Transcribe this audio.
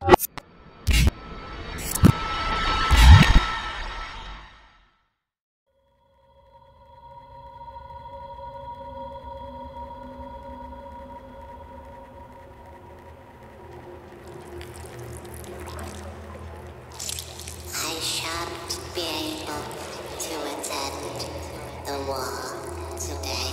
I shall be able to attend the war. today.